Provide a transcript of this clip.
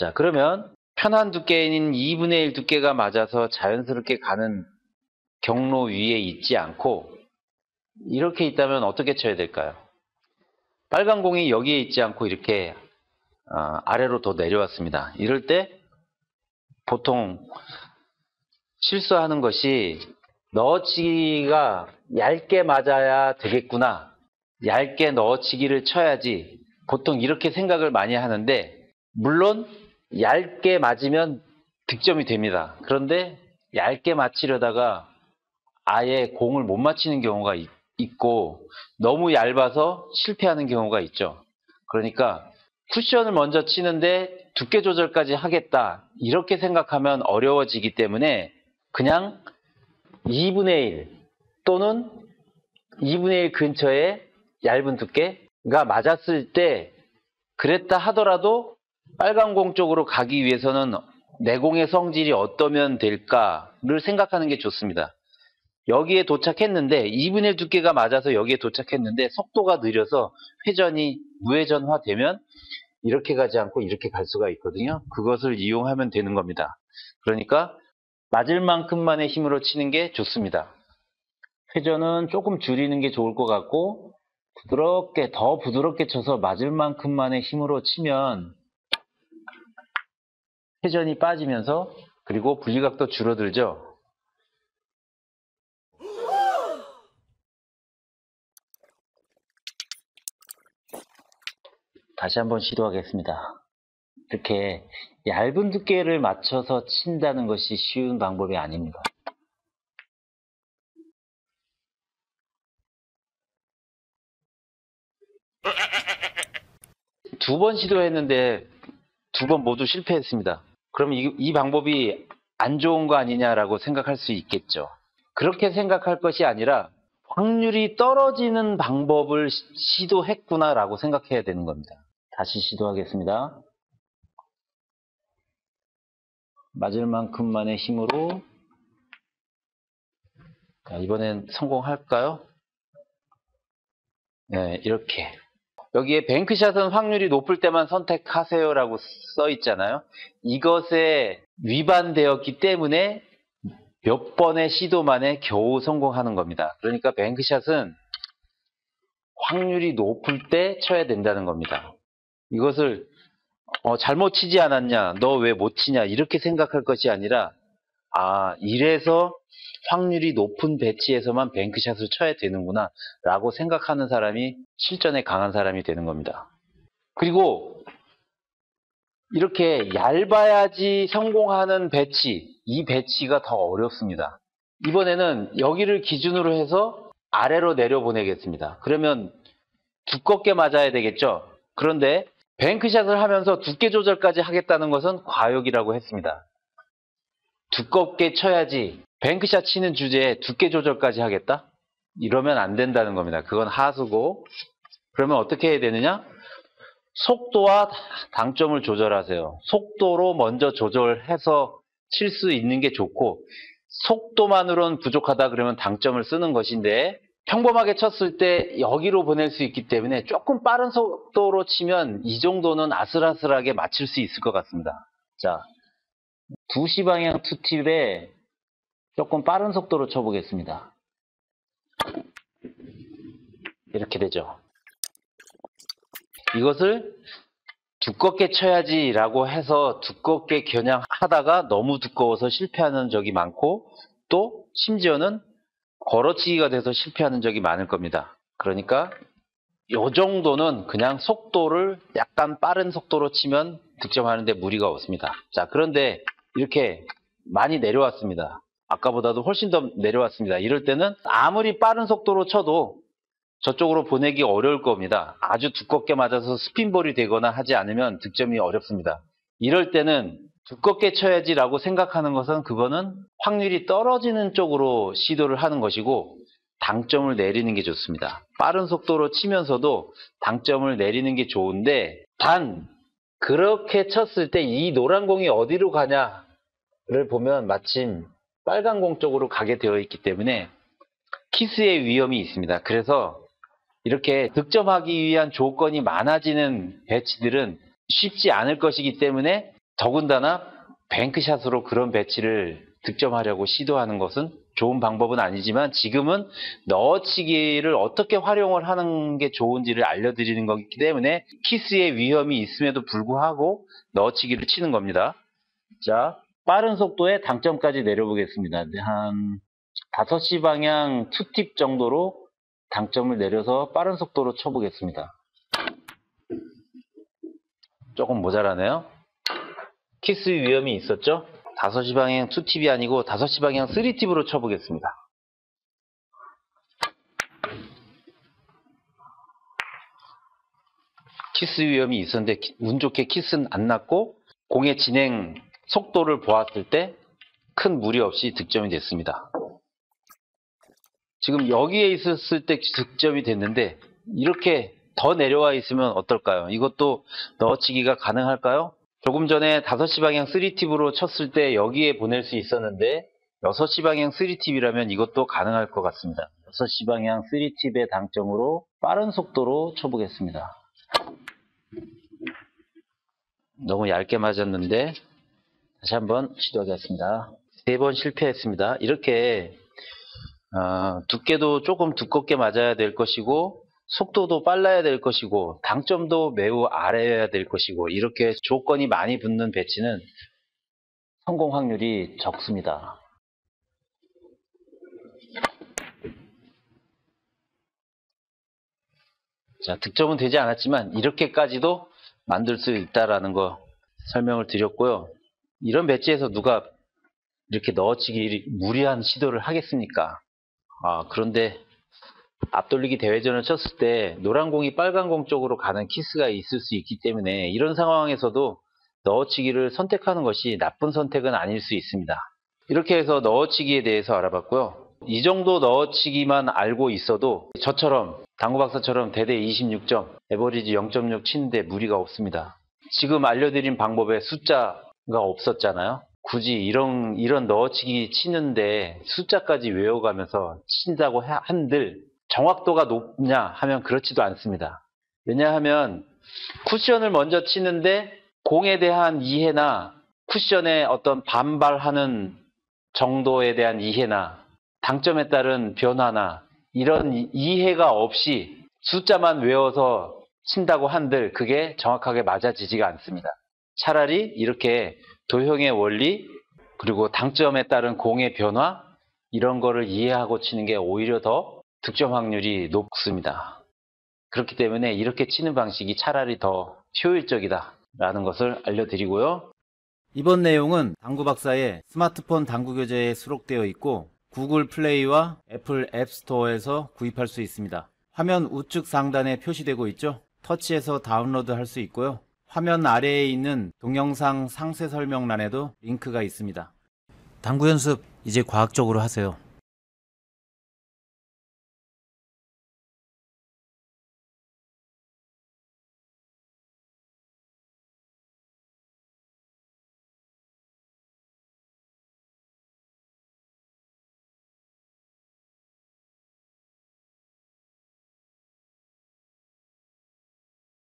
자, 그러면 편한 두께인 2분의 1 두께가 맞아서 자연스럽게 가는 경로 위에 있지 않고 이렇게 있다면 어떻게 쳐야 될까요? 빨간 공이 여기에 있지 않고 이렇게 어, 아래로 더 내려왔습니다. 이럴 때 보통 실수하는 것이 넣어치기가 얇게 맞아야 되겠구나. 얇게 넣어치기를 쳐야지. 보통 이렇게 생각을 많이 하는데 물론 얇게 맞으면 득점이 됩니다. 그런데 얇게 맞히려다가 아예 공을 못 맞히는 경우가 있, 있고 너무 얇아서 실패하는 경우가 있죠. 그러니까 쿠션을 먼저 치는데 두께 조절까지 하겠다. 이렇게 생각하면 어려워지기 때문에 그냥 2분의 1 또는 2분의 1 근처에 얇은 두께가 맞았을 때 그랬다 하더라도 빨간 공 쪽으로 가기 위해서는 내공의 성질이 어떠면 될까를 생각하는 게 좋습니다. 여기에 도착했는데 2분의 1 두께가 맞아서 여기에 도착했는데 속도가 느려서 회전이 무회전화 되면 이렇게 가지 않고 이렇게 갈 수가 있거든요. 그것을 이용하면 되는 겁니다. 그러니까 맞을 만큼만의 힘으로 치는 게 좋습니다. 회전은 조금 줄이는 게 좋을 것 같고 부드럽게 더 부드럽게 쳐서 맞을 만큼만의 힘으로 치면 회전이 빠지면서 그리고 분리각도 줄어들죠. 다시 한번 시도하겠습니다. 이렇게 얇은 두께를 맞춰서 친다는 것이 쉬운 방법이 아닙니다. 두 번 시도했는데 두 번 모두 실패했습니다. 그럼 이, 이 방법이 안 좋은 거 아니냐라고 생각할 수 있겠죠. 그렇게 생각할 것이 아니라 확률이 떨어지는 방법을 시도했구나라고 생각해야 되는 겁니다. 다시 시도하겠습니다. 맞을 만큼만의 힘으로 자, 이번엔 성공할까요? 네, 이렇게 여기에 뱅크샷은 확률이 높을 때만 선택하세요라고 써 있잖아요. 이것에 위반되었기 때문에 몇 번의 시도 만에 겨우 성공하는 겁니다. 그러니까 뱅크샷은 확률이 높을 때 쳐야 된다는 겁니다. 이것을 어, 잘못 치지 않았냐, 너 왜 못 치냐 이렇게 생각할 것이 아니라 아 이래서 확률이 높은 배치에서만 뱅크샷을 쳐야 되는구나 라고 생각하는 사람이 실전에 강한 사람이 되는 겁니다. 그리고 이렇게 얇아야지 성공하는 배치, 이 배치가 더 어렵습니다. 이번에는 여기를 기준으로 해서 아래로 내려보내겠습니다. 그러면 두껍게 맞아야 되겠죠? 그런데 뱅크샷을 하면서 두께 조절까지 하겠다는 것은 과욕이라고 했습니다. 두껍게 쳐야지 뱅크샷 치는 주제에 두께 조절까지 하겠다? 이러면 안 된다는 겁니다. 그건 하수고 그러면 어떻게 해야 되느냐? 속도와 당점을 조절하세요. 속도로 먼저 조절해서 칠 수 있는 게 좋고 속도만으로는 부족하다 그러면 당점을 쓰는 것인데 평범하게 쳤을 때 여기로 보낼 수 있기 때문에 조금 빠른 속도로 치면 이 정도는 아슬아슬하게 맞출 수 있을 것 같습니다. 자, 2시 방향 투팁에 조금 빠른 속도로 쳐보겠습니다. 이렇게 되죠. 이것을 두껍게 쳐야지 라고 해서 두껍게 겨냥하다가 너무 두꺼워서 실패하는 적이 많고 또 심지어는 걸어치기가 돼서 실패하는 적이 많을 겁니다. 그러니까 이 정도는 그냥 속도를 약간 빠른 속도로 치면 득점하는데 무리가 없습니다. 자 그런데 이렇게 많이 내려왔습니다. 아까보다도 훨씬 더 내려왔습니다. 이럴 때는 아무리 빠른 속도로 쳐도 저쪽으로 보내기 어려울 겁니다. 아주 두껍게 맞아서 스핀볼이 되거나 하지 않으면 득점이 어렵습니다. 이럴 때는 두껍게 쳐야지라고 생각하는 것은 그거는 확률이 떨어지는 쪽으로 시도를 하는 것이고 당점을 내리는 게 좋습니다. 빠른 속도로 치면서도 당점을 내리는 게 좋은데 단 그렇게 쳤을 때 이 노란 공이 어디로 가냐를 보면 마침 빨간 공 쪽으로 가게 되어 있기 때문에 키스의 위험이 있습니다. 그래서 이렇게 득점하기 위한 조건이 많아지는 배치들은 쉽지 않을 것이기 때문에 더군다나 bank shot으로 그런 배치를 득점하려고 시도하는 것은 좋은 방법은 아니지만 지금은 넣어치기를 어떻게 활용을 하는 게 좋은지를 알려드리는 거기 때문에 키스의 위험이 있음에도 불구하고 넣어치기를 치는 겁니다. 자, 빠른 속도의 당점까지 내려보겠습니다. 네, 한 5시 방향 투팁 정도로 당점을 내려서 빠른 속도로 쳐보겠습니다. 조금 모자라네요. 키스 위험이 있었죠? 5시 방향 2팁이 아니고 5시 방향 3팁으로 쳐보겠습니다. 키스 위험이 있었는데 키- 운 좋게 키스는 안 났고 공의 진행 속도를 보았을 때 큰 무리 없이 득점이 됐습니다. 지금 여기에 있었을 때 득점이 됐는데 이렇게 더 내려와 있으면 어떨까요? 이것도 넣어치기가 가능할까요? 조금 전에 5시 방향 3팁으로 쳤을 때 여기에 보낼 수 있었는데 6시 방향 3팁이라면 이것도 가능할 것 같습니다. 6시 방향 3팁의 당점으로 빠른 속도로 쳐보겠습니다. 너무 얇게 맞았는데 다시 한번 시도하겠습니다. 세 번 실패했습니다. 이렇게 어, 두께도 조금 두껍게 맞아야 될 것이고 속도도 빨라야 될 것이고 당점도 매우 아래여야 될 것이고 이렇게 조건이 많이 붙는 배치는 성공 확률이 적습니다. 자, 득점은 되지 않았지만 이렇게까지도 만들 수 있다라는 거 설명을 드렸고요. 이런 배치에서 누가 이렇게 넣어치기 무리한 시도를 하겠습니까? 아, 그런데 앞돌리기 대회전을 쳤을 때 노란 공이 빨간 공 쪽으로 가는 키스가 있을 수 있기 때문에 이런 상황에서도 넣어치기를 선택하는 것이 나쁜 선택은 아닐 수 있습니다. 이렇게 해서 넣어치기에 대해서 알아봤고요. 이 정도 넣어치기만 알고 있어도 저처럼 당구 박사처럼 대대 26점, 에버리지 0.6 치는데 무리가 없습니다. 지금 알려드린 방법에 숫자가 없었잖아요. 굳이 이런 이런 넣어치기 치는데 숫자까지 외워가면서 친다고 하- 한들 정확도가 높냐 하면 그렇지도 않습니다. 왜냐하면 쿠션을 먼저 치는데 공에 대한 이해나 쿠션의 어떤 반발하는 정도에 대한 이해나 당점에 따른 변화나 이런 이- 이해가 없이 숫자만 외워서 친다고 한들 그게 정확하게 맞아지지가 않습니다. 차라리 이렇게 도형의 원리 그리고 당점에 따른 공의 변화 이런 거를 이해하고 치는 게 오히려 더 득점 확률이 높습니다. 그렇기 때문에 이렇게 치는 방식이 차라리 더 효율적이다라는 것을 알려드리고요. 이번 내용은 당구 박사의 스마트폰 당구 교재에 수록되어 있고 구글 플레이와 애플 앱스토어에서 구입할 수 있습니다. 화면 우측 상단에 표시되고 있죠? 터치해서 다운로드 할 수 있고요. 화면 아래에 있는 동영상 상세 설명란에도 링크가 있습니다. 당구 연습 이제 과학적으로 하세요.